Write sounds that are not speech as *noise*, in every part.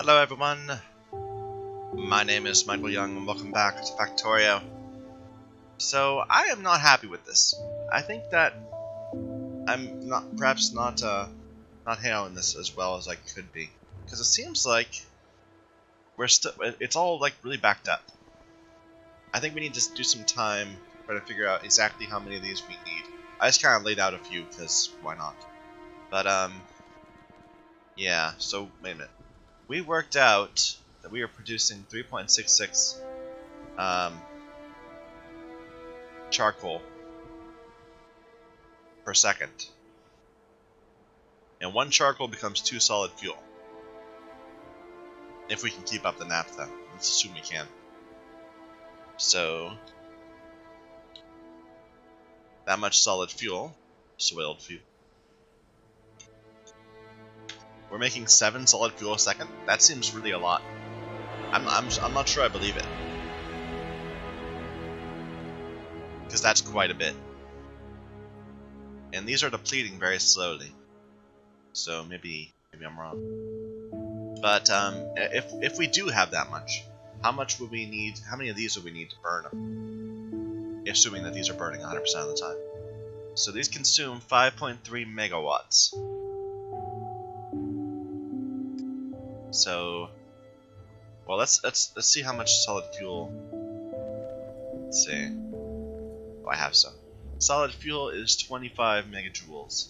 Hello everyone, my name is Michael Young and welcome back to Factorio. So, I am not happy with this. I think that I'm not, perhaps not, uh, not handling this as well as I could be. Because it seems like we're still, it's all like really backed up. I think we need to do some time try to figure out exactly how many of these we need. I just kind of laid out a few because why not? But, um, yeah, so wait a minute. We worked out that we are producing 3.66 um, charcoal per second. And one charcoal becomes two solid fuel. If we can keep up the naphtha. Let's assume we can. So, that much solid fuel, soiled fuel. We're making seven solid fuel a second? That seems really a lot. I'm, I'm, I'm not sure I believe it. Because that's quite a bit. And these are depleting very slowly. So maybe maybe I'm wrong. But um, if, if we do have that much, how much would we need, how many of these would we need to burn them? Assuming that these are burning 100% of the time. So these consume 5.3 megawatts. So, well, let's let's let's see how much solid fuel. Let's see. Oh, I have some. Solid fuel is 25 megajoules.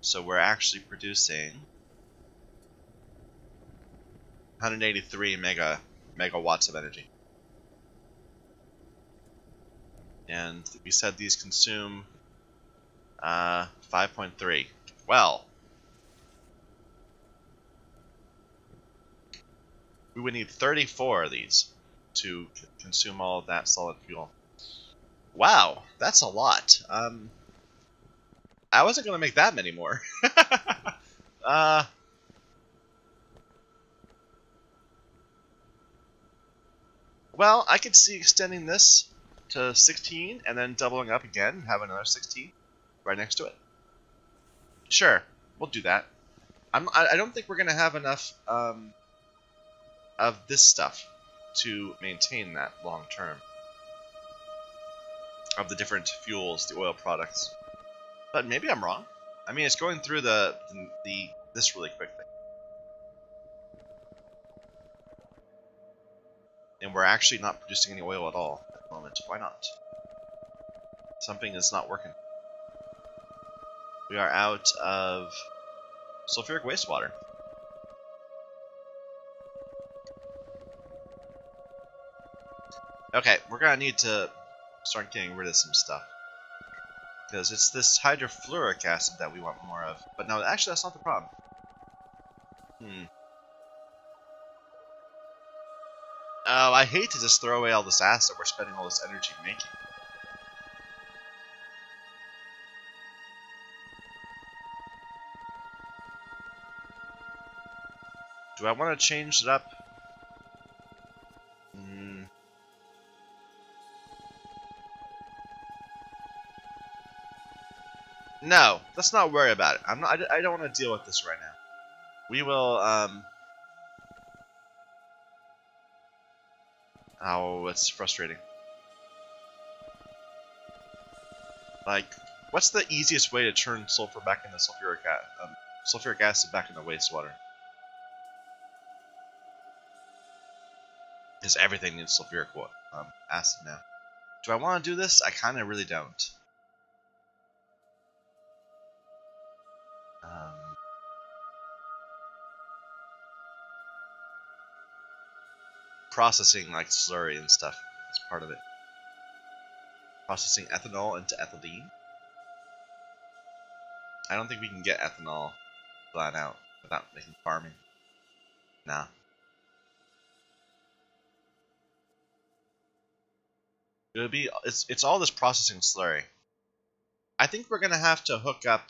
So we're actually producing 183 mega megawatts of energy. And we said these consume uh, 5.3. Well, we would need 34 of these to consume all of that solid fuel. Wow, that's a lot. Um, I wasn't going to make that many more. *laughs* uh, well, I could see extending this to 16 and then doubling up again and have another 16 right next to it. Sure, we'll do that. I'm, I don't think we're going to have enough um, of this stuff to maintain that long term. Of the different fuels, the oil products. But maybe I'm wrong. I mean, it's going through the, the, this really quickly. And we're actually not producing any oil at all at the moment. Why not? Something is not working. We are out of sulfuric wastewater. Okay, we're gonna need to start getting rid of some stuff. Because it's this hydrofluoric acid that we want more of. But no, actually that's not the problem. Hmm. Oh, I hate to just throw away all this acid we're spending all this energy making. Do I want to change it up? No, let's not worry about it. I'm not. I, I don't want to deal with this right now. We will. Um. Oh, it's frustrating. Like, what's the easiest way to turn sulfur back into sulfuric um, sulfuric acid back into wastewater? Because everything needs sulfuric um, acid now. Do I want to do this? I kind of really don't. Um, processing like slurry and stuff is part of it. Processing ethanol into ethylene. I don't think we can get ethanol flat out without making farming. Nah. It'll be it's it's all this processing slurry. I think we're gonna have to hook up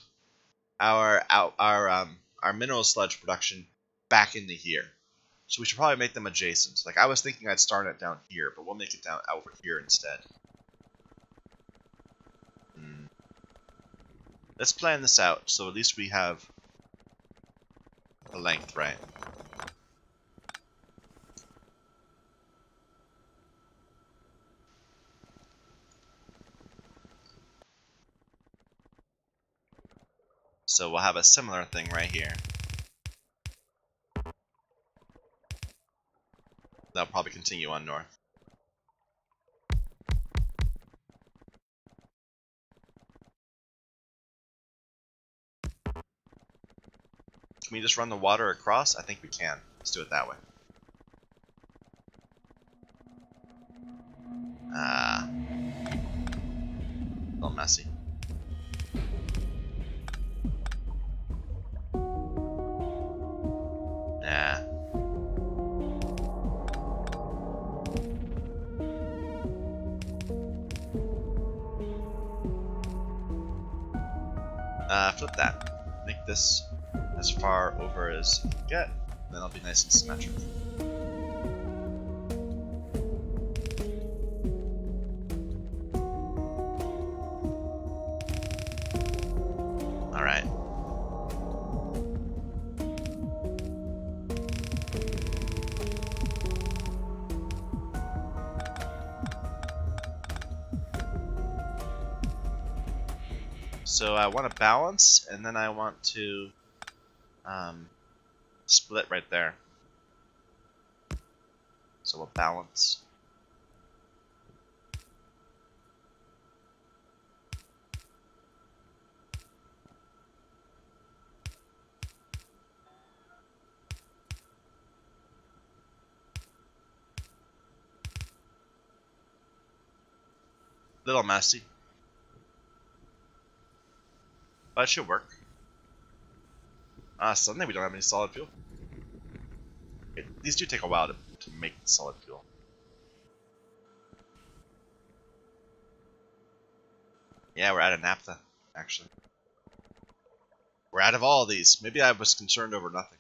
our our our um our mineral sludge production back into here. So we should probably make them adjacent. Like I was thinking I'd start it down here, but we'll make it down over here instead. Hmm. Let's plan this out so at least we have the length, right? So we'll have a similar thing right here. That'll probably continue on north. Can we just run the water across? I think we can. Let's do it that way. Ah. Uh, a little messy. Flip that. Make this as far over as you can get, then I'll be nice and symmetric. So I want to balance, and then I want to um, split right there. So we'll balance. Little messy. It should work. Ah, uh, suddenly we don't have any solid fuel. These do take a while to, to make solid fuel. Yeah, we're out of naphtha, actually. We're out of all of these. Maybe I was concerned over nothing.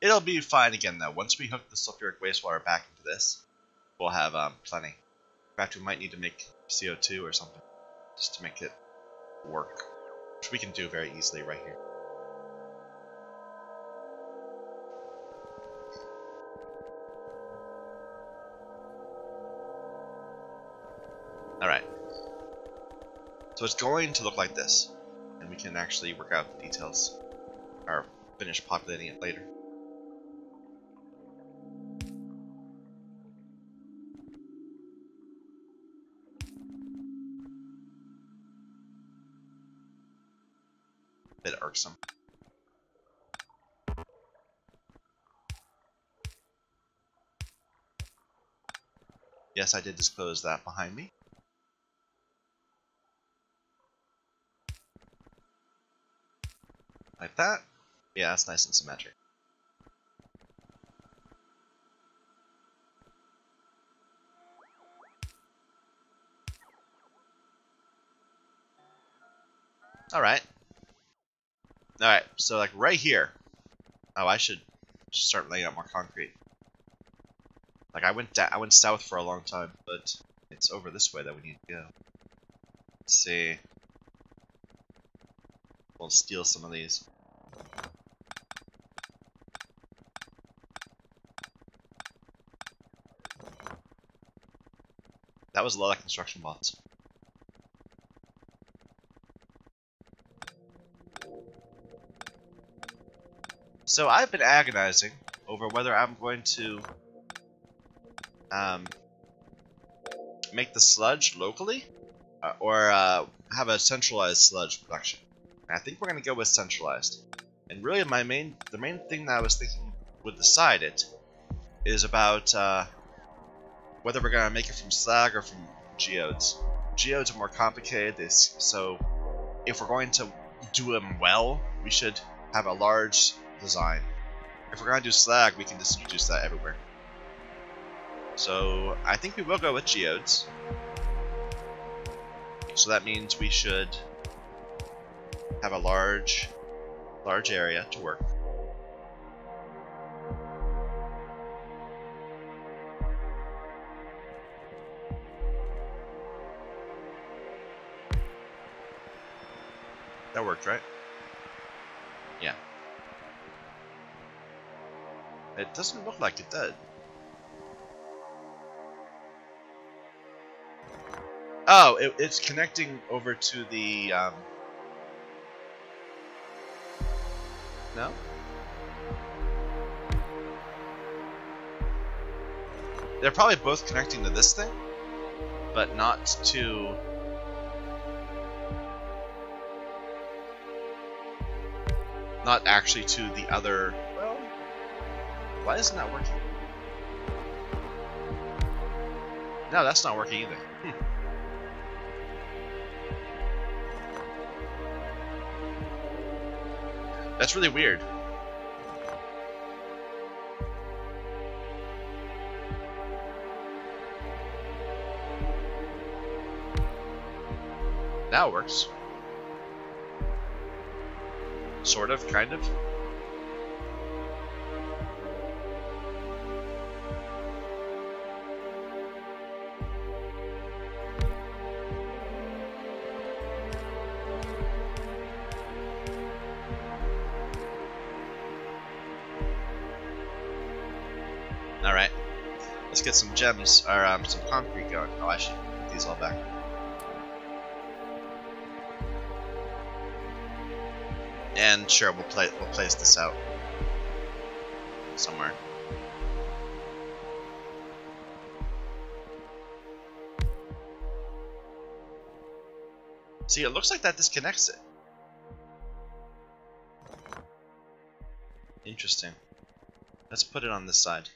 It'll be fine again, though. Once we hook the sulfuric wastewater back into this, we'll have um, plenty. In fact, we might need to make CO2 or something, just to make it work. Which we can do very easily right here. Alright. So it's going to look like this. And we can actually work out the details. Or finish populating it later. Bit irksome. Yes, I did disclose that behind me. Like that? Yeah, that's nice and symmetric. Alright. Alright, so like right here. Oh, I should start laying out more concrete. Like I went I went south for a long time, but it's over this way that we need to go. Let's see. We'll steal some of these. That was a lot of construction bots. So I've been agonizing over whether I'm going to um, make the sludge locally uh, or uh, have a centralized sludge production. I think we're going to go with centralized. And really my main, the main thing that I was thinking would decide it is about uh, whether we're going to make it from slag or from geodes. Geodes are more complicated, so if we're going to do them well, we should have a large design. If we're going to do slag, we can just introduce that everywhere. So I think we will go with geodes. So that means we should have a large, large area to work. That worked, right? Yeah. It doesn't look like it did. Oh, it, it's connecting over to the, um... No? They're probably both connecting to this thing, but not to... Not actually to the other... Why isn't that working? No, that's not working either. Hmm. That's really weird. Now it works. Sort of, kind of. Some gems, or um, some concrete going. Oh, I should put these all back. And sure, we'll play. We'll place this out somewhere. See, it looks like that disconnects it. Interesting. Let's put it on this side.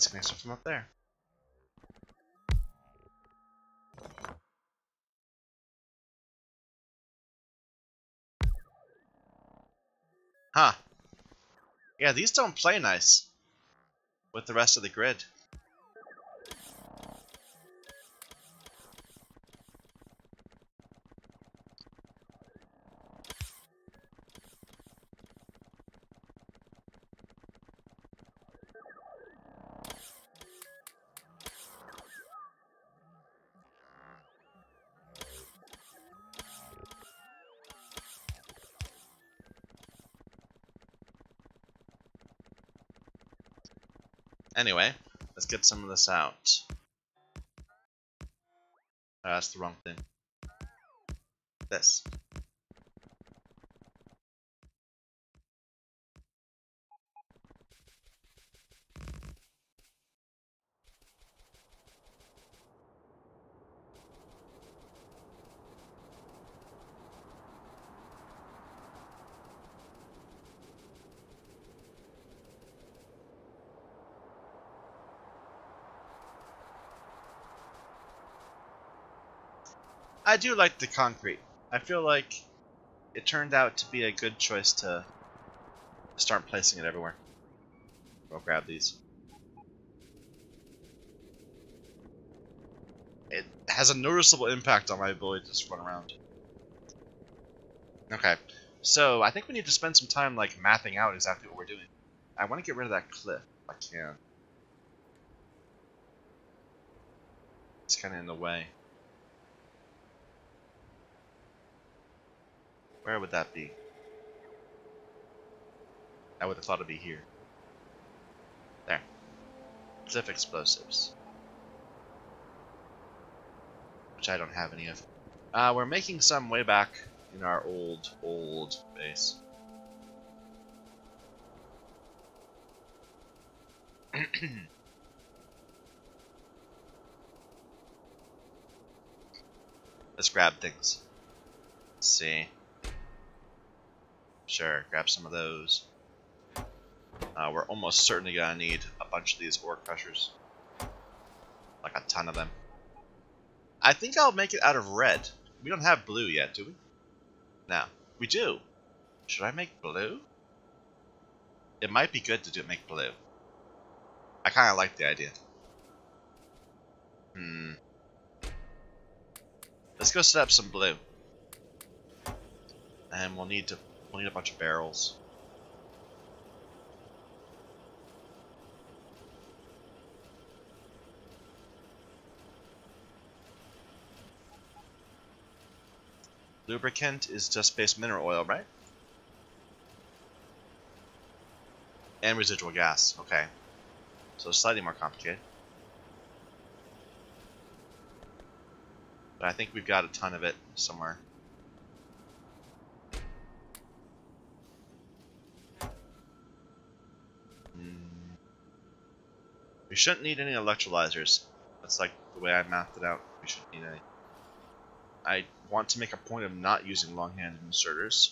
That disconnects it from up there. Huh. Yeah, these don't play nice with the rest of the grid. Anyway, let's get some of this out. Oh, that's the wrong thing. This. I do like the concrete. I feel like it turned out to be a good choice to start placing it everywhere. I'll grab these. It has a noticeable impact on my ability to just run around. Okay, so I think we need to spend some time like mapping out exactly what we're doing. I want to get rid of that cliff if I can. It's kind of in the way. Where would that be? I would have thought it'd be here. There. Cliff explosives. Which I don't have any of. Uh, we're making some way back in our old, old base. *clears throat* Let's grab things. Let's see. Sure, grab some of those. Uh, we're almost certainly gonna need a bunch of these ore crushers. Like a ton of them. I think I'll make it out of red. We don't have blue yet, do we? No. We do. Should I make blue? It might be good to do make blue. I kind of like the idea. Hmm. Let's go set up some blue. And we'll need to We'll need a bunch of barrels. Lubricant is just base mineral oil, right? And residual gas. Okay. So slightly more complicated. But I think we've got a ton of it somewhere. We shouldn't need any electrolyzers. That's like the way I mapped it out. We shouldn't need any. I want to make a point of not using long-handed inserters.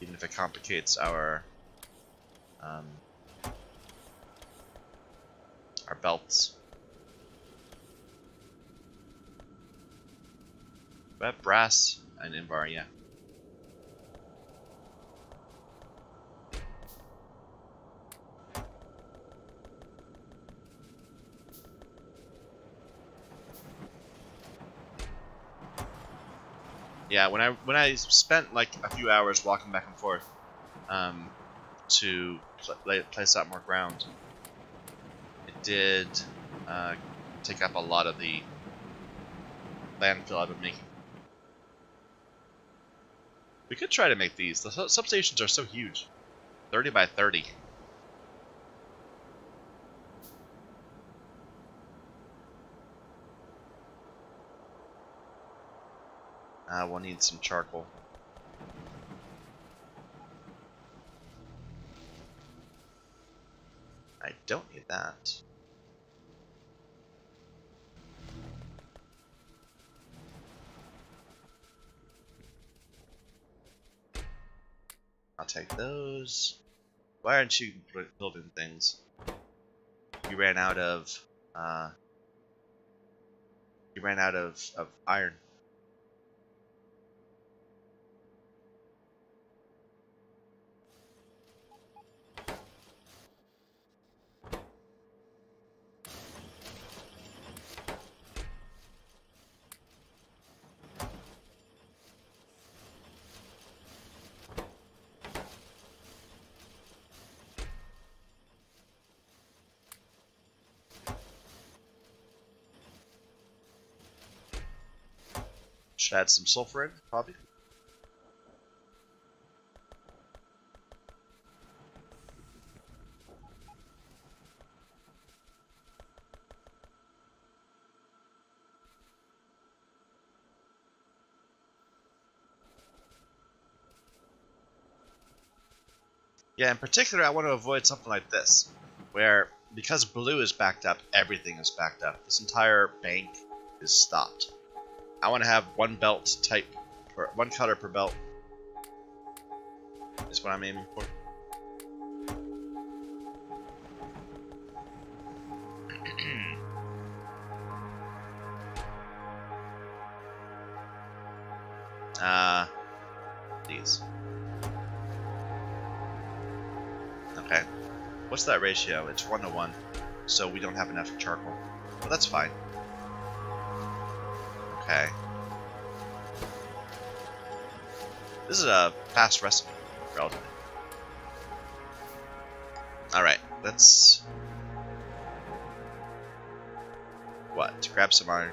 Even if it complicates our um, our belts. But brass and Invar, yeah. Yeah, when I when I spent like a few hours walking back and forth um, to pl place out more ground, it did uh, take up a lot of the landfill I've been making. We could try to make these. The substations are so huge. 30 by 30. Uh, we'll need some charcoal. I don't need that. I'll take those. Why aren't you building things? You ran out of, uh, you ran out of, of iron. Add some sulfur in, probably. Yeah, in particular, I want to avoid something like this, where because blue is backed up, everything is backed up. This entire bank is stopped. I want to have one belt type, per, one cutter per belt. Is what I'm aiming for. *clears throat* uh, these. Okay. What's that ratio? It's one to one, so we don't have enough charcoal. Well, that's fine. Okay. This is a fast recipe, relatively. Alright, let's... What? To grab some iron.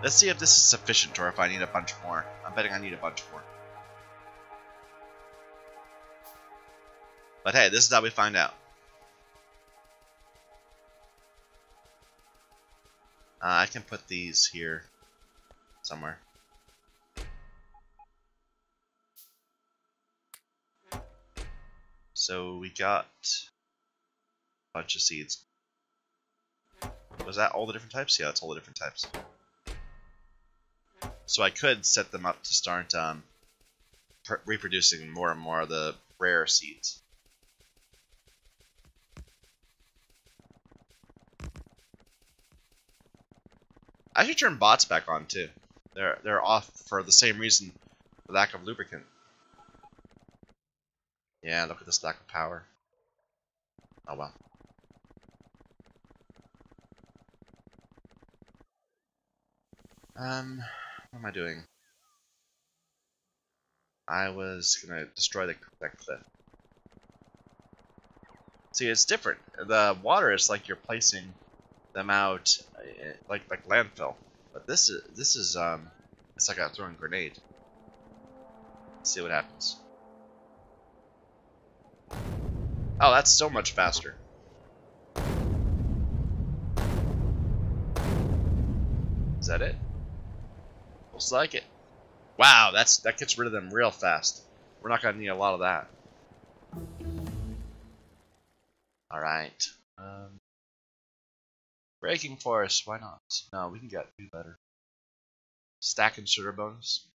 Let's see if this is sufficient or if I need a bunch more. I'm betting I need a bunch more. But hey, this is how we find out. Uh, I can put these here somewhere. So we got a bunch of seeds. Was that all the different types? Yeah, that's all the different types. So I could set them up to start um, reproducing more and more of the rare seeds. I should turn bots back on too. They're they're off for the same reason, the lack of lubricant. Yeah, look at this lack of power. Oh well. Um, what am I doing? I was gonna destroy the, that cliff. See, it's different. The water is like you're placing them out, uh, like like landfill. But this is this is um, it's like a throwing grenade. Let's see what happens. Oh, that's so much faster. Is that it? Looks like it. Wow, that's that gets rid of them real fast. We're not gonna need a lot of that. Alright. Um, breaking forest, why not? No, we can get do better. Stack and sugar bonus.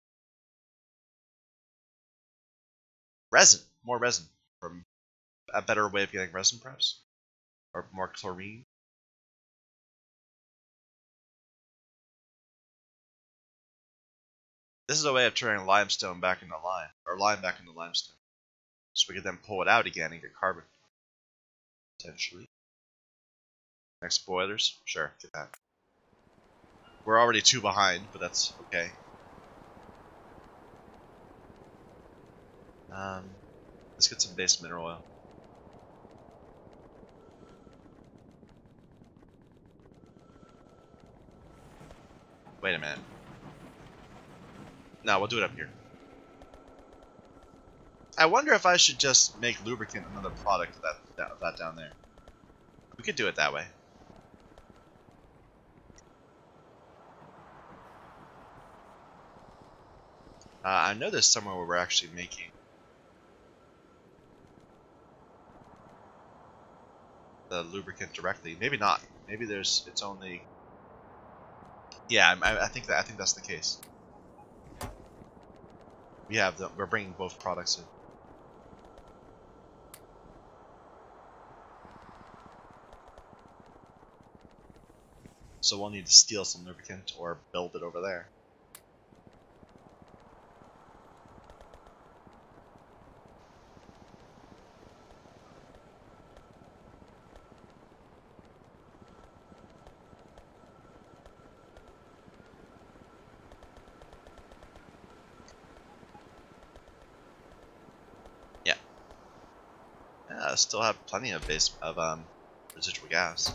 Resin. More resin. From a better way of getting resin perhaps? Or more chlorine? This is a way of turning limestone back into lime, or lime back into limestone. So we can then pull it out again and get carbon. Potentially. Next boilers? Sure, get that. We're already two behind, but that's okay. Um, let's get some base mineral oil. Wait a minute. No, we'll do it up here. I wonder if I should just make lubricant another product of that, of that down there. We could do it that way. Uh, I know there's somewhere where we're actually making the lubricant directly. Maybe not. Maybe there's it's only. Yeah, I, I think that I think that's the case. We have the, we're bringing both products in. So we'll need to steal some lubricant or build it over there. uh, still have plenty of base of um, residual gas.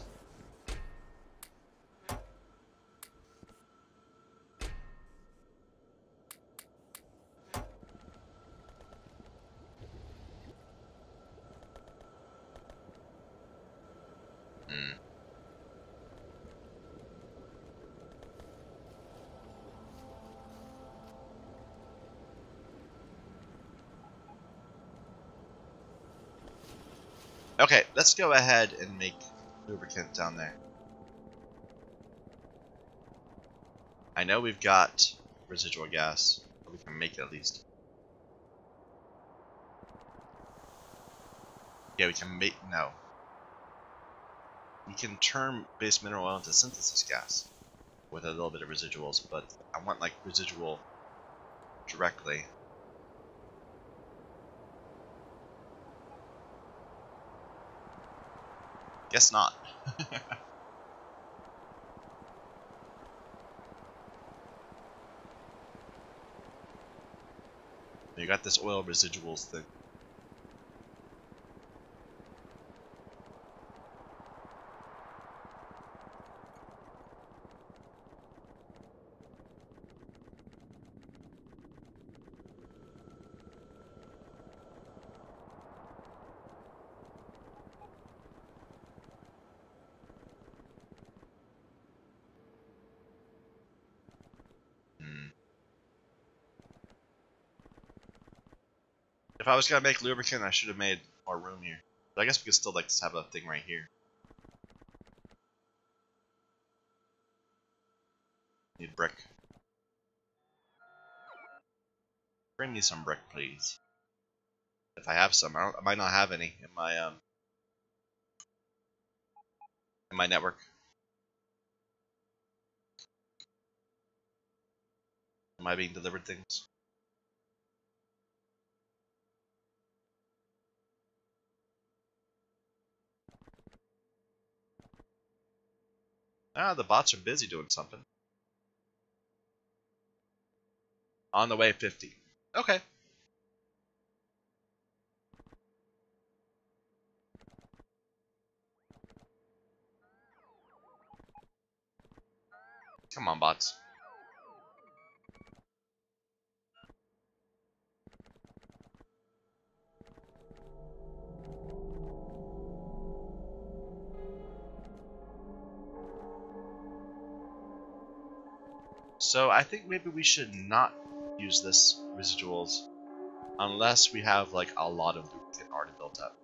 Okay, let's go ahead and make lubricant down there. I know we've got residual gas, but we can make it at least. Yeah, we can make, no. We can turn base mineral oil into synthesis gas with a little bit of residuals, but I want like residual directly. Guess not. *laughs* you got this oil residuals thing. If I was gonna make lubricant, I should have made more room here. But I guess we could still like just have a thing right here. Need brick. Bring me some brick, please. If I have some, I, I might not have any in my um in my network. Am I being delivered things? Ah, the bots are busy doing something. On the way 50. Okay. Come on, bots. So I think maybe we should not use this residuals unless we have like a lot of duplicate already built up.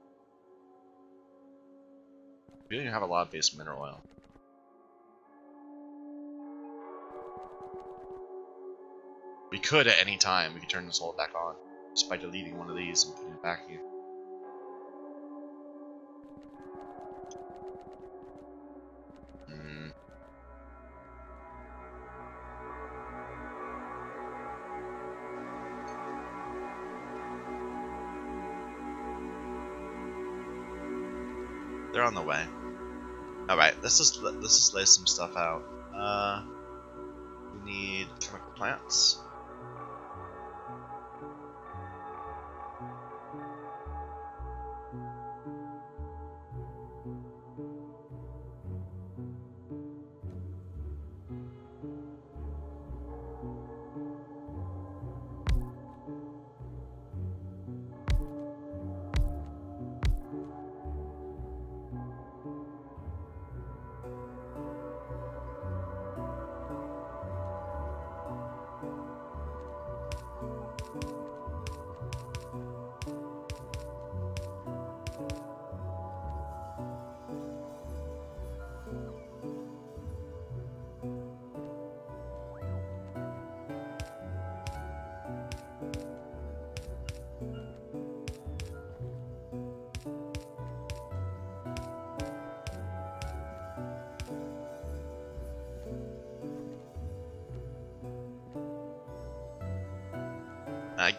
We don't even have a lot of base mineral oil. We could at any time, we could turn this all back on just by deleting one of these and putting it back here. They're on the way. Alright, let's just let's just lay some stuff out. Uh, we need chemical plants.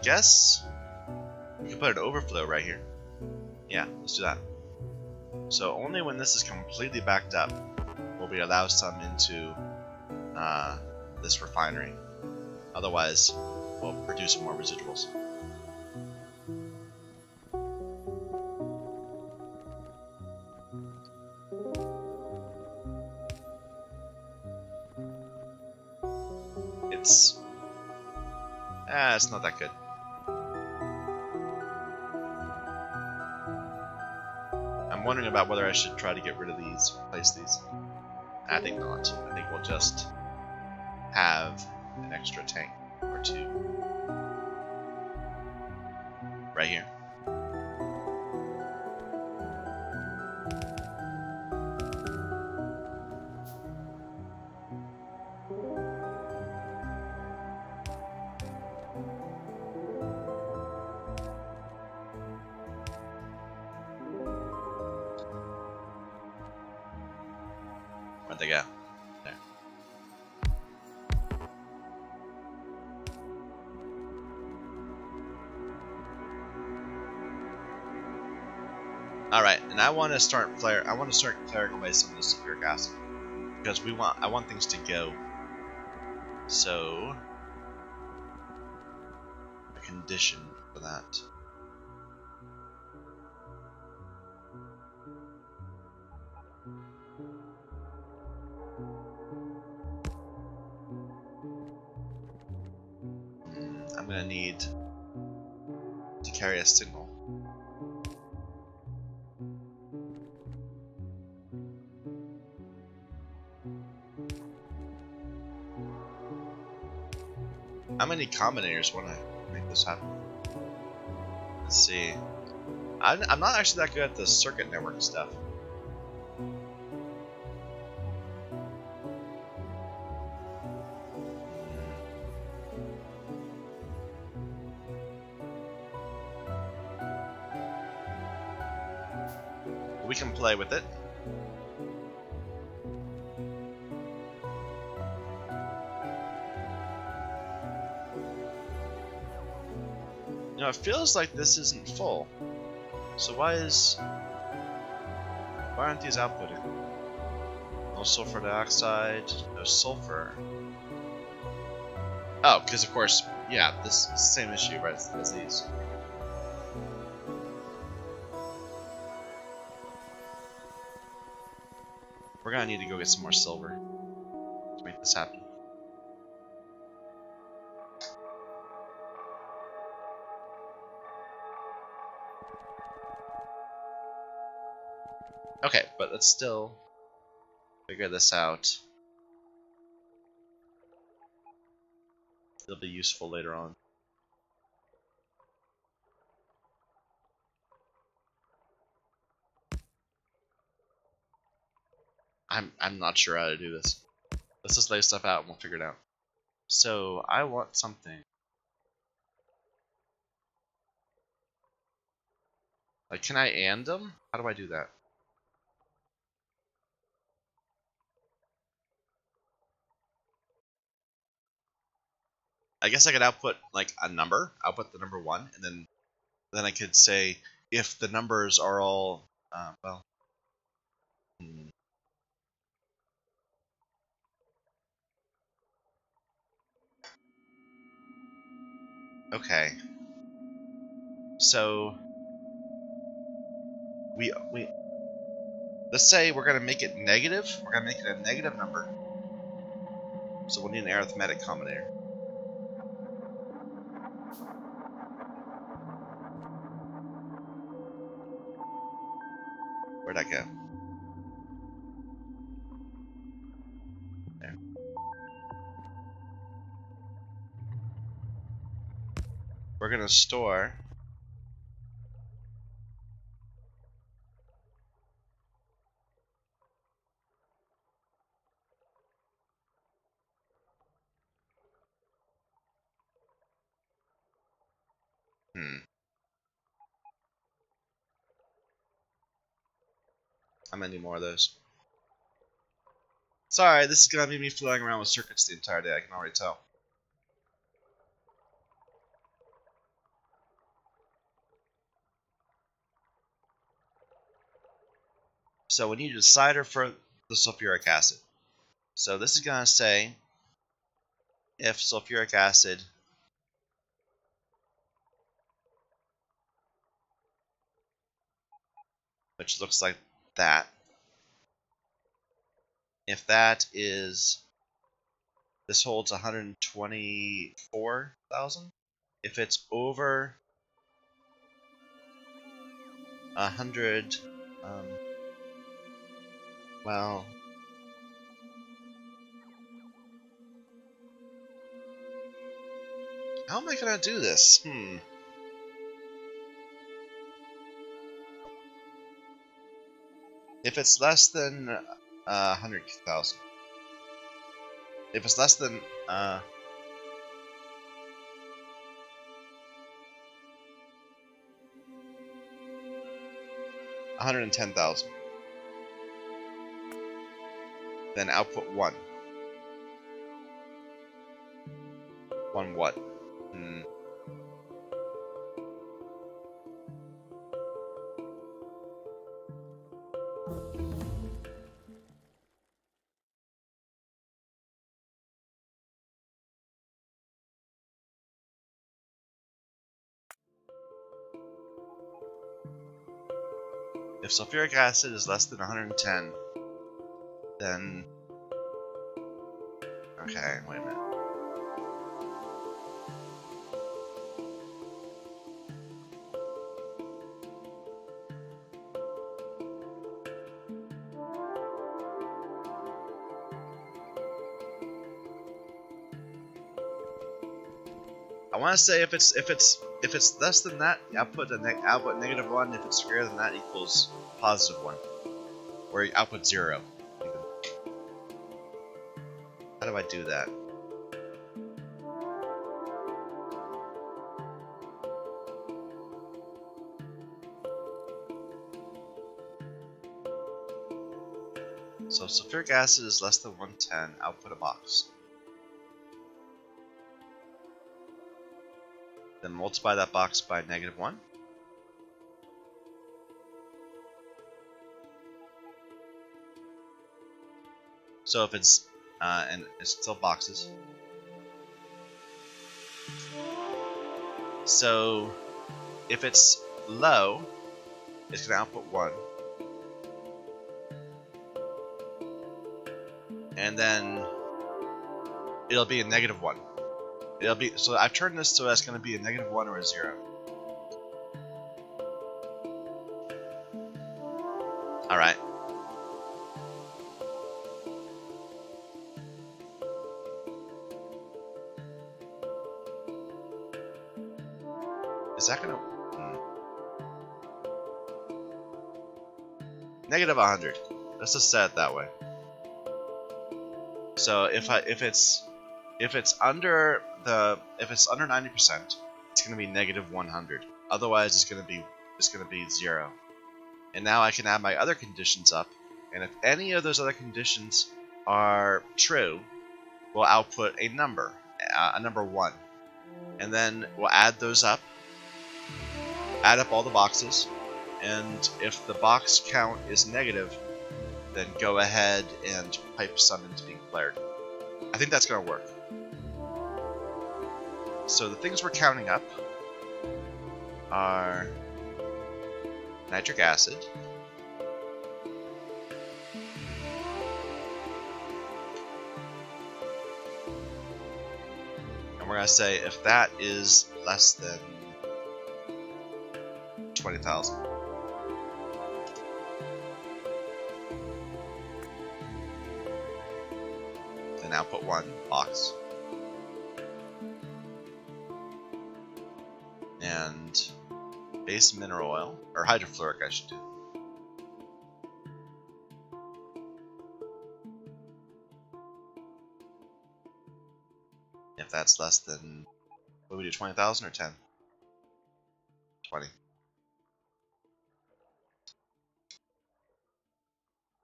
Guess we can put an overflow right here. Yeah, let's do that. So only when this is completely backed up will we allow some into uh, this refinery. Otherwise, we'll produce more residuals. It's Ah, it's not that good. Wondering about whether I should try to get rid of these, replace these. I think not. I think we'll just have an extra tank or two. Right here. Want to start flare I want to start clearing away some of the sulfuric acid. Because we want I want things to go. So a condition for that. Combinators want to make this happen? Let's see. I'm, I'm not actually that good at the circuit network stuff. Hmm. We can play with it. Know, it feels like this isn't full. So why is... Why aren't these outputting? No sulfur dioxide, no sulfur. Oh, because of course, yeah, this is the same issue, right, as these. We're gonna need to go get some more silver. To make this happen. Okay, but let's still figure this out. It'll be useful later on. I'm I'm not sure how to do this. Let's just lay stuff out and we'll figure it out. So I want something. Like, can I and them? How do I do that? I guess I could output like a number, output the number one, and then then I could say if the numbers are all uh, well. Hmm. Okay. So we we let's say we're gonna make it negative. We're gonna make it a negative number. So we'll need an arithmetic combinator. Where'd that go? There. We're gonna store Hmm. I'm gonna need more of those. Sorry, this is gonna be me flying around with circuits the entire day, I can already tell. So we need a decider for the sulfuric acid. So this is gonna say if sulfuric acid which looks like that. If that is, this holds 124,000. If it's over 100, um, well, how am I gonna do this? Hmm. If it's less than uh, 100,000. If it's less than uh, hundred and ten thousand. Then output one. One what? Hmm. If sulfuric acid is less than 110, then... Okay, wait a minute. I want to say if it's if it's if it's less than that, output a neg output negative one. If it's greater than that, equals positive one, or output zero. How do I do that? So sulfuric acid is less than 110, output a box. Then multiply that box by negative 1. So if it's, uh, and it's still boxes. So if it's low, it's going to output 1. And then it'll be a negative one. It'll be so I've turned this so it's going to be a negative one or a zero. All right. Is that gonna? Hmm. Negative 100. Let's just set it that way. So if I if it's if it's under the if it's under 90%, it's gonna be negative 100. Otherwise, it's gonna be it's gonna be zero. And now I can add my other conditions up, and if any of those other conditions are true, we'll output a number, uh, a number one, and then we'll add those up, add up all the boxes, and if the box count is negative, then go ahead and pipe some into being flared. I think that's going to work. So the things we're counting up are nitric acid, and we're going to say if that is less than 20,000. Then output one box. And base mineral oil, or hydrofluoric I should do. If that's less than, what would we do, 20,000 or 10? 20.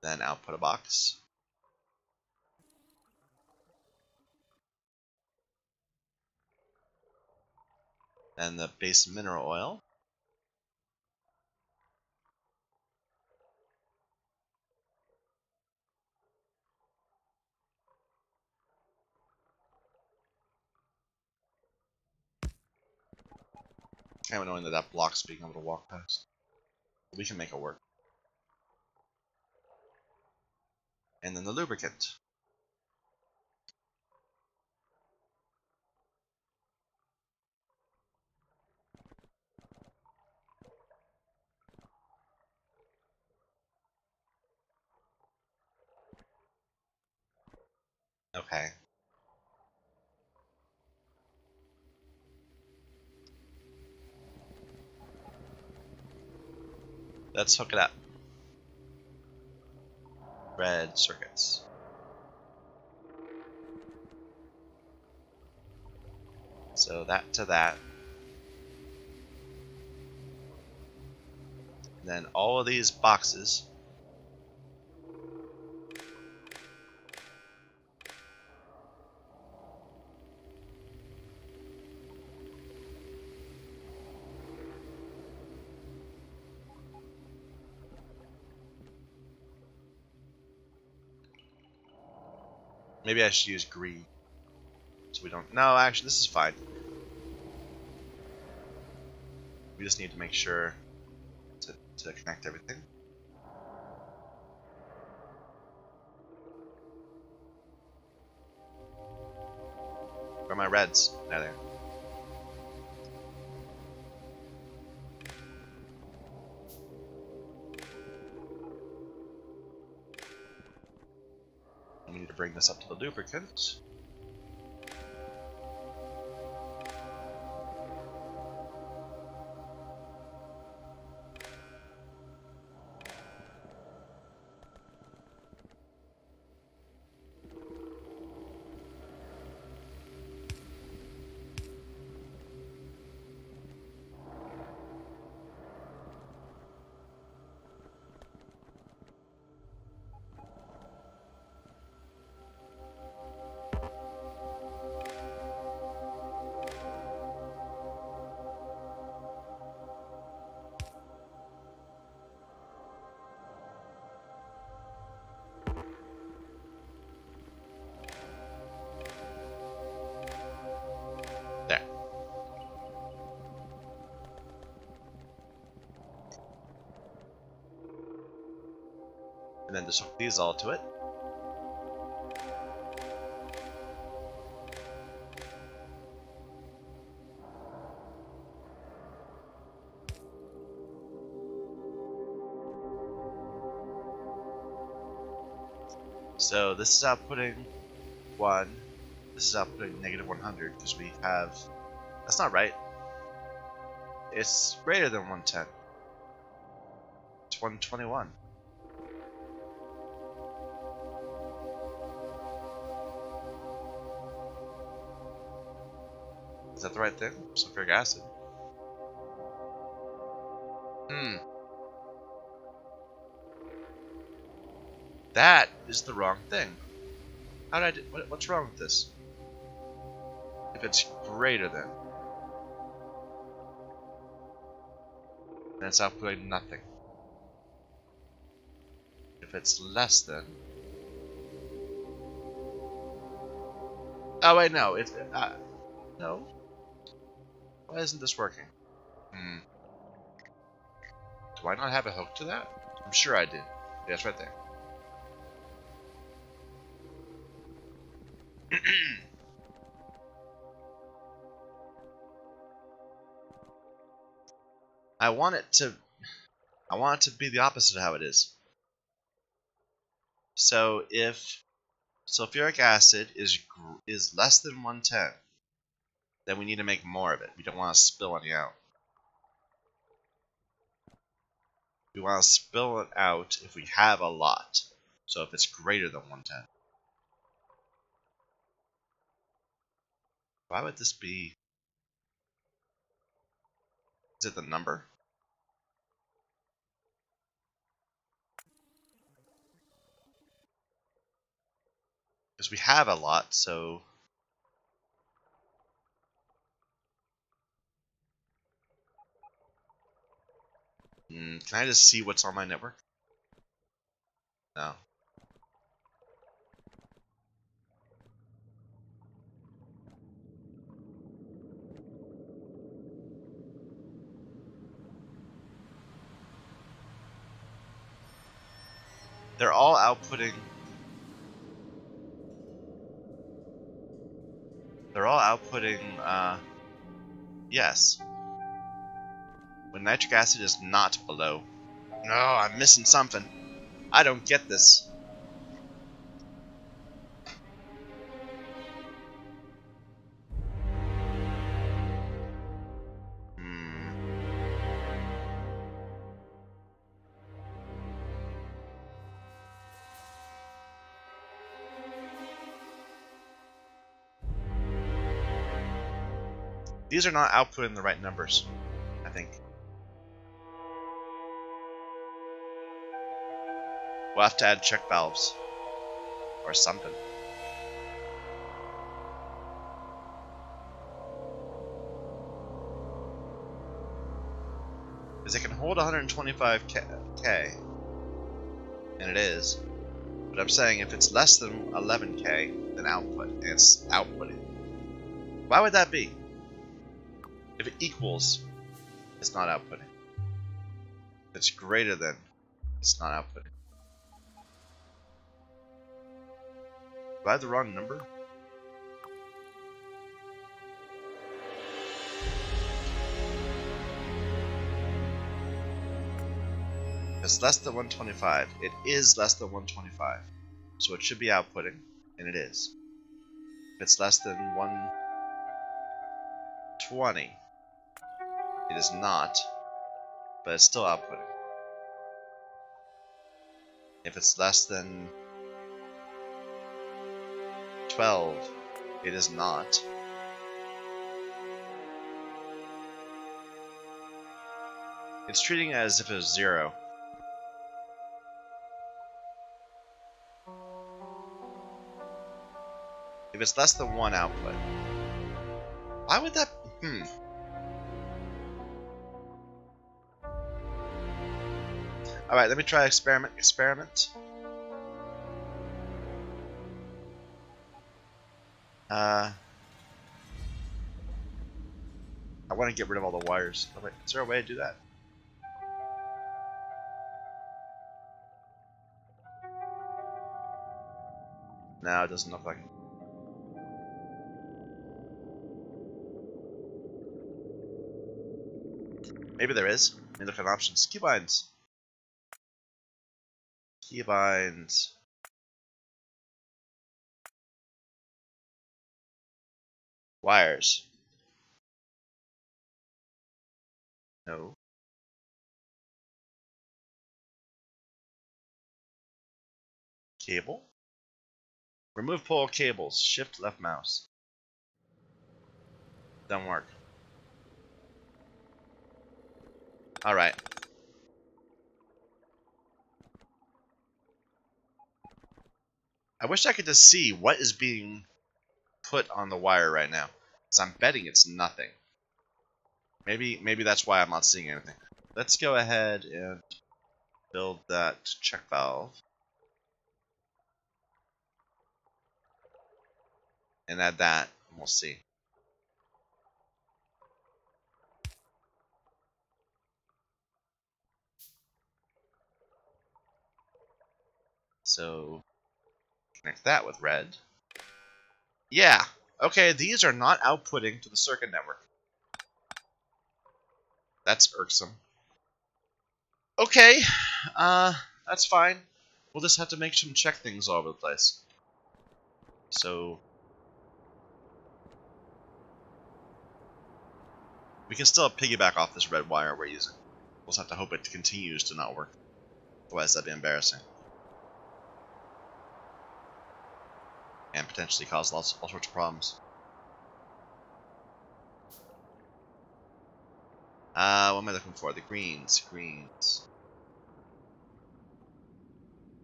Then output a box. Then the base mineral oil. Kind of annoying that that blocks being able to walk past. We can make it work. And then the lubricant. Okay. Let's hook it up. Red circuits. So that to that. And then all of these boxes Maybe I should use green. So we don't... No, actually, this is fine. We just need to make sure to, to connect everything. Where are my reds? There, there. We bring this up to the lubricant. just these all to it. So this is outputting 1, this is outputting negative 100 because we have... That's not right. It's greater than 110. It's 121. Is that the right thing? Sulfuric acid. Hmm. That is the wrong thing. How did I do, what, what's wrong with this? If it's greater than. Then it's outputting nothing. If it's less than. Oh wait, no. It's uh, no. Why isn't this working? Hmm. Do I not have a hook to that? I'm sure I did. Yeah, it's right there. *clears throat* I want it to I want it to be the opposite of how it is. So if sulfuric acid is is less than 110, then we need to make more of it. We don't want to spill any out. We want to spill it out if we have a lot. So if it's greater than 110. Why would this be? Is it the number? Because we have a lot, so... Mm, can I just see what's on my network? No. They're all outputting They're all outputting, uh, yes. When nitric acid is not below. No, I'm missing something. I don't get this. Hmm. These are not outputting the right numbers, I think. We'll have to add check valves. Or something. Because it can hold 125k, and it is. But I'm saying if it's less than 11k, then output. It's outputting. Why would that be? If it equals, it's not outputting. If it's greater than, it's not outputting. Have the wrong number? It's less than 125. It is less than 125. So it should be outputting, and it is. If it's less than 120, it is not, but it's still outputting. If it's less than 12, it is not. It's treating it as if it was 0. If it's less than 1 output. Why would that... Hmm. Alright, let me try experiment. Experiment. Uh, I want to get rid of all the wires. Oh, is there a way to do that? No, it doesn't look like it. Maybe there is. Let me look at options. Keybinds keybinds Wires. No. Cable. Remove pole cables. Shift left mouse. Don't work. Alright. I wish I could just see what is being put on the wire right now. Because I'm betting it's nothing. Maybe maybe that's why I'm not seeing anything. Let's go ahead and build that check valve. And add that, and we'll see. So, connect that with red. Yeah, okay, these are not outputting to the circuit network. That's irksome. Okay, uh, that's fine. We'll just have to make some check things all over the place. So, we can still piggyback off this red wire we're using. We'll just have to hope it continues to not work. Otherwise, that'd be embarrassing. And potentially cause lots, all sorts of problems. Uh, what am I looking for? The greens. Greens.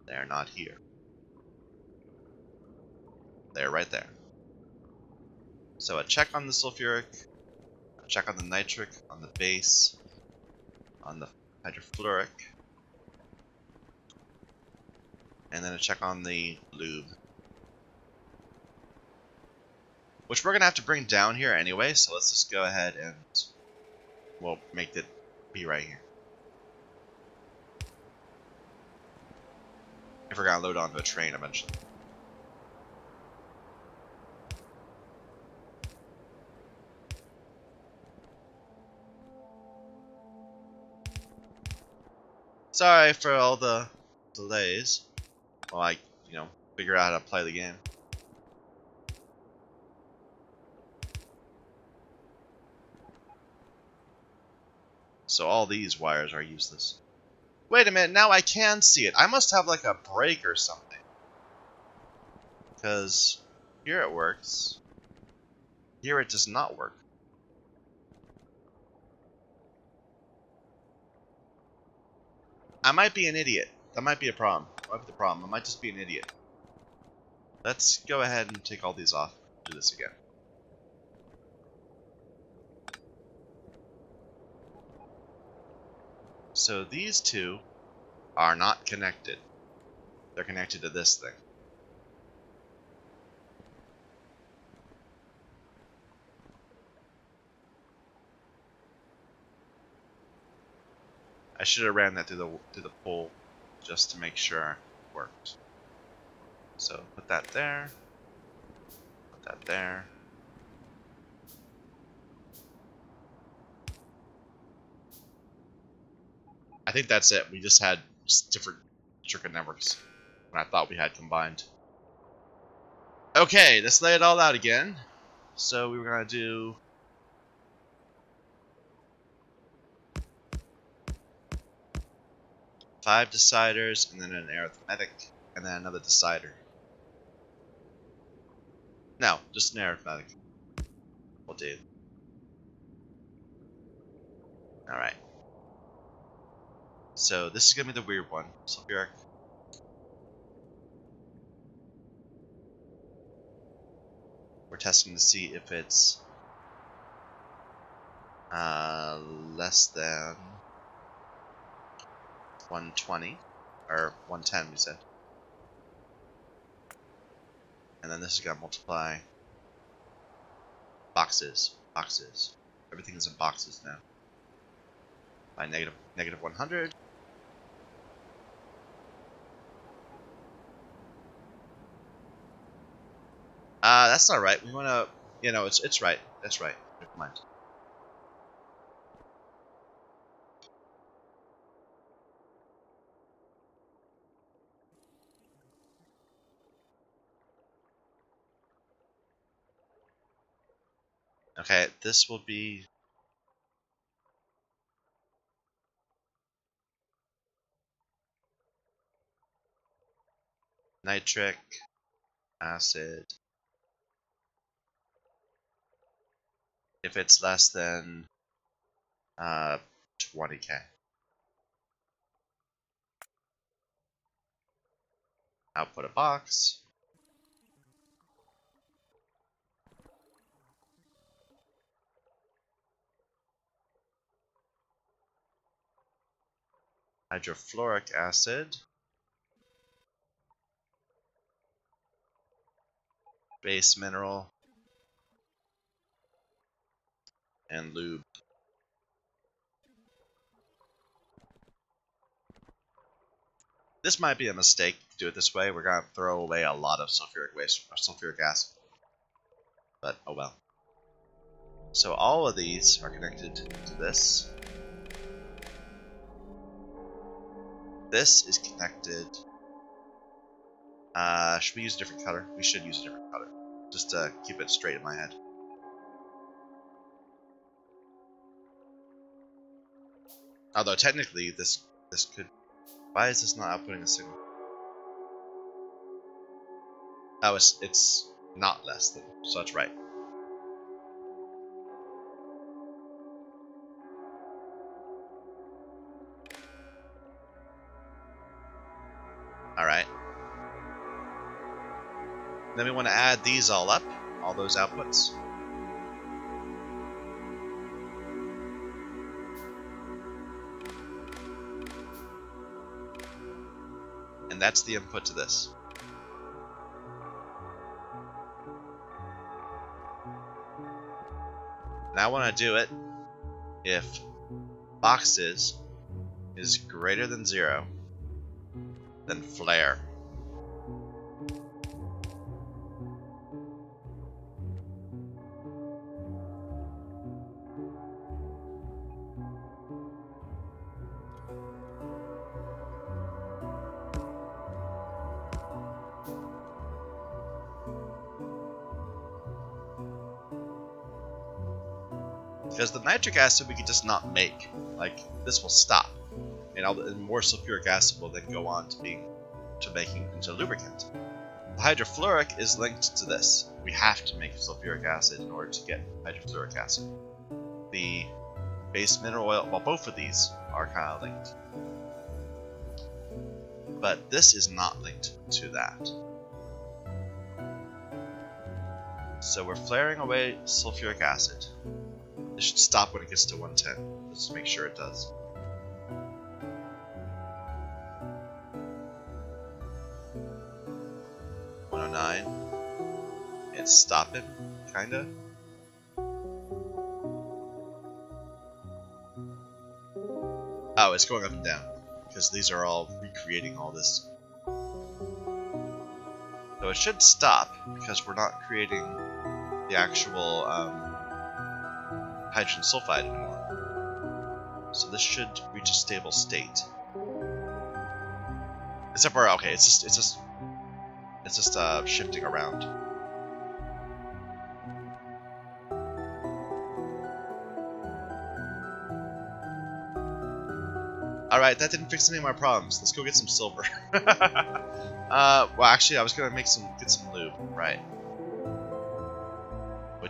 They're not here. They're right there. So a check on the sulfuric, a check on the nitric, on the base, on the hydrofluoric, and then a check on the lube. Which we're going to have to bring down here anyway, so let's just go ahead and we'll make it be right here. If we're gonna load onto a train eventually. Sorry for all the delays. While I, you know, figure out how to play the game. So all these wires are useless. Wait a minute, now I can see it. I must have like a break or something. Because here it works. Here it does not work. I might be an idiot. That might be a problem. That might be the problem. I might just be an idiot. Let's go ahead and take all these off. Do this again. So these two are not connected. They're connected to this thing. I should have ran that through the through the pole just to make sure it worked. So put that there. Put that there. I think that's it. We just had different circuit networks when I thought we had combined. Okay, let's lay it all out again. So we were going to do... Five deciders, and then an arithmetic, and then another decider. No, just an arithmetic. We'll do. Alright. So this is gonna be the weird one. Sulfuric. We're testing to see if it's uh, less than 120 or 110 we said. And then this is gonna multiply boxes, boxes. Everything is in boxes now. By negative negative 100. That's not right. We want to, you know, it's it's right. That's right. Never mind. Okay, this will be nitric acid if it's less than uh, 20k. Output a box. Hydrofluoric acid. Base mineral. And lube. This might be a mistake to do it this way. We're going to throw away a lot of sulfuric waste or sulfuric acid. But, oh well. So all of these are connected to this. This is connected. Uh, should we use a different color? We should use a different color. Just to keep it straight in my head. Although technically this this could why is this not outputting a signal? Oh, it's, it's not less than, so that's right. Alright. Then we want to add these all up, all those outputs. And that's the input to this. Now I want to do it if boxes is greater than zero, then flare. Nitric acid we could just not make. Like, this will stop. And, all the, and more sulfuric acid will then go on to being to making into lubricant. Hydrofluoric is linked to this. We have to make sulfuric acid in order to get hydrofluoric acid. The base mineral oil, well both of these are kind of linked. But this is not linked to that. So we're flaring away sulfuric acid. It should stop when it gets to 110. Let's make sure it does. One oh nine. It's stopping, kinda. Oh, it's going up and down because these are all recreating all this. So it should stop because we're not creating the actual um, hydrogen sulfide anymore. So this should reach a stable state. Except for okay, it's just it's just it's just uh, shifting around. Alright, that didn't fix any of my problems. Let's go get some silver. *laughs* uh, well, actually, I was gonna make some get some lube, right?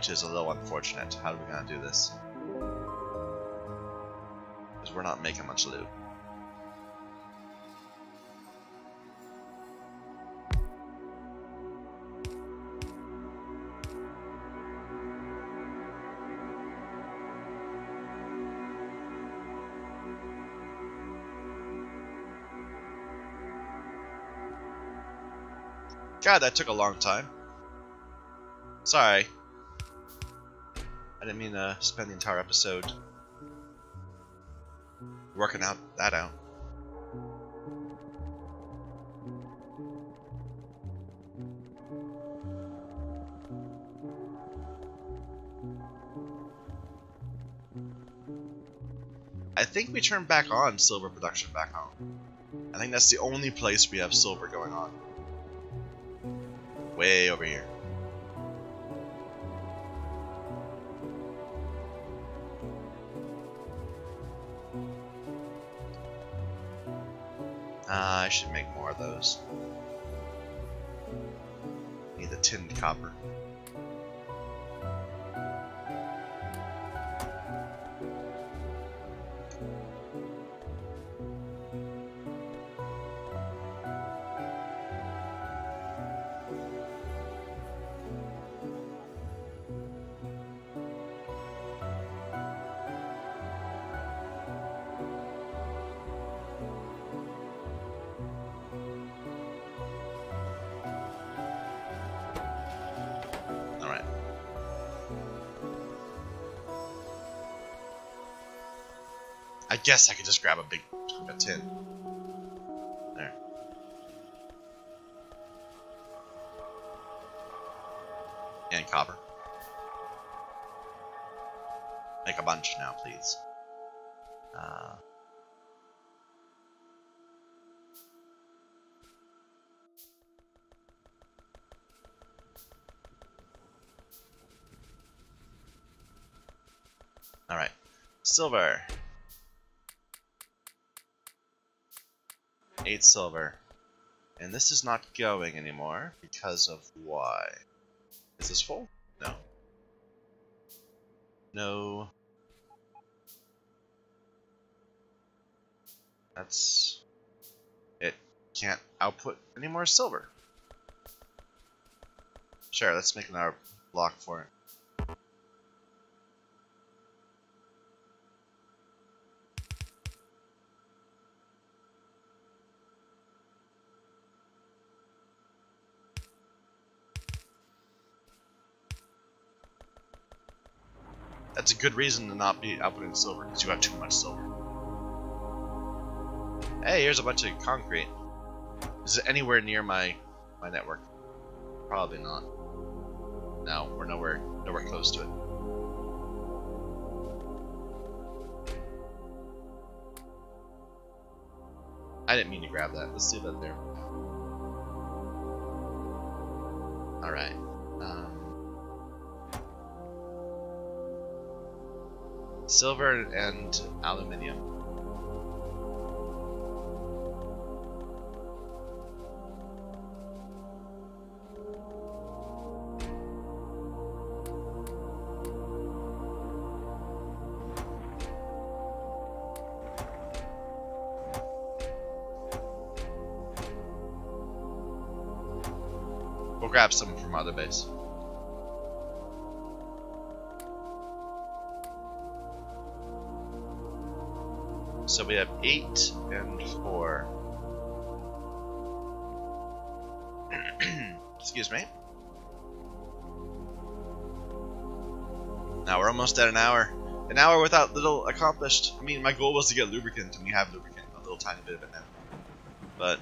Which is a little unfortunate. How are we gonna do this? Because we're not making much loot. God, that took a long time. Sorry. I didn't mean to spend the entire episode working out that out. I think we turned back on silver production back home. I think that's the only place we have silver going on. Way over here. Uh, I should make more of those. Need the tinned copper. I guess I could just grab a big of tin. There. And copper. Make a bunch now, please. Uh, Alright. Silver. Eight silver. And this is not going anymore because of why? Is this full? No. No. That's... It can't output any more silver. Sure, let's make another block for it. Good reason to not be outputting silver, because you have too much silver. Hey, here's a bunch of concrete. Is it anywhere near my my network? Probably not. No, we're nowhere nowhere close to it. I didn't mean to grab that. Let's do that there. Alright. Silver and aluminium. We'll grab some from other base. So we have eight and four. *clears throat* Excuse me. Now we're almost at an hour. An hour without little accomplished. I mean, my goal was to get lubricant, and we have lubricant, a little tiny bit of it now. But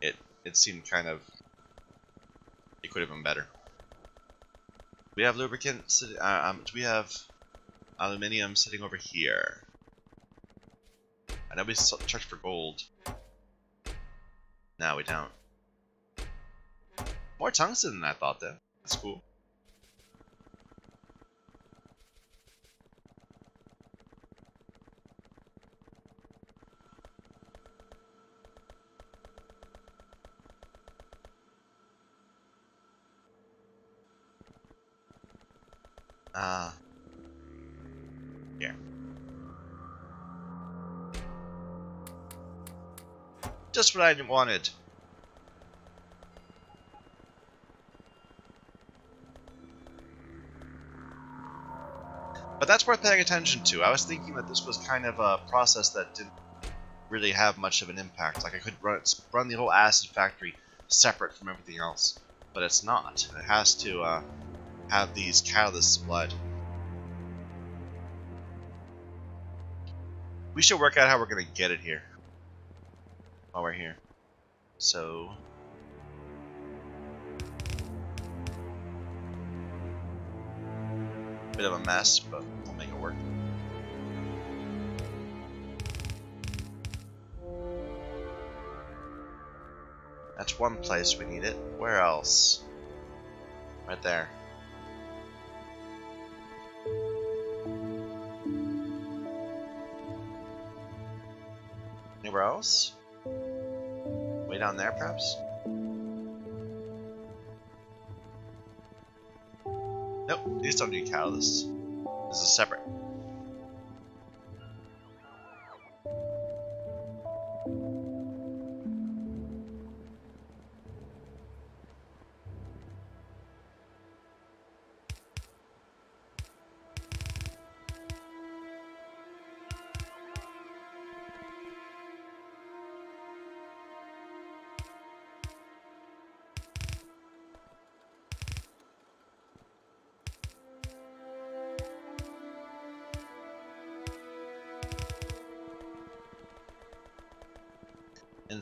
it it seemed kind of it could have been better. We have lubricant. Uh, um, we have aluminium sitting over here? I know we checked for gold. No, we don't. More tungsten than I thought, though. That's cool. Just what I wanted. But that's worth paying attention to. I was thinking that this was kind of a process that didn't really have much of an impact. Like I could run, run the whole acid factory separate from everything else. But it's not. It has to uh, have these catalysts supplied. We should work out how we're going to get it here. Oh, While we're here. So... Bit of a mess, but we'll make it work. That's one place we need it. Where else? Right there. Anywhere else? Way down there, perhaps? Nope, these don't need catalysts. This is separate.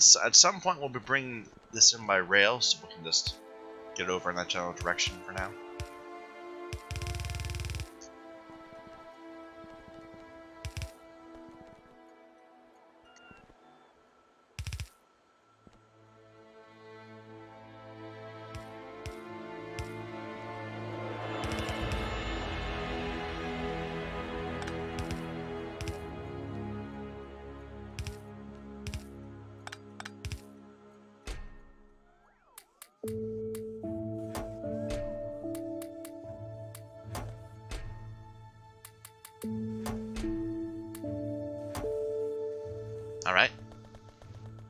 So at some point we'll be bringing this in by rail, so we can just get over in that general direction for now.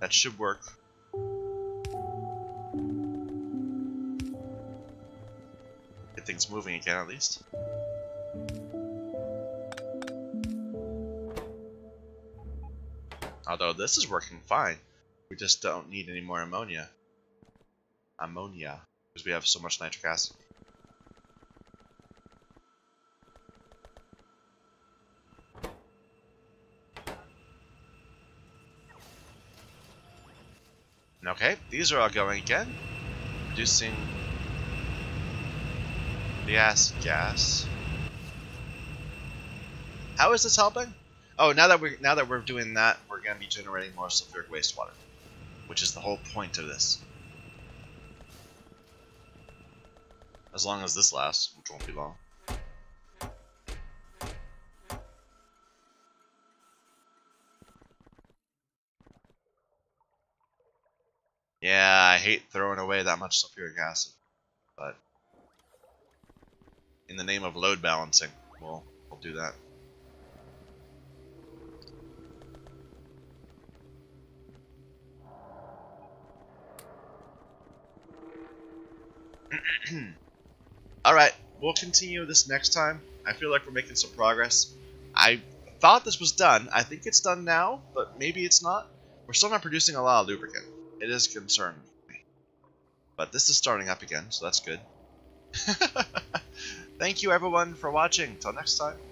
That should work. Get things moving again at least. Although this is working fine. We just don't need any more ammonia. Ammonia. Because we have so much nitric acid. Okay, these are all going again. Reducing the acid gas. How is this helping? Oh, now that we're now that we're doing that, we're gonna be generating more sulfuric wastewater, which is the whole point of this. As long as this lasts, which won't be long. Yeah, I hate throwing away that much sulfuric acid, but in the name of load balancing, we'll we'll do that. *clears throat* Alright, we'll continue this next time. I feel like we're making some progress. I thought this was done. I think it's done now, but maybe it's not. We're still not producing a lot of lubricant. It is concerning me. But this is starting up again, so that's good. *laughs* Thank you everyone for watching. Till next time.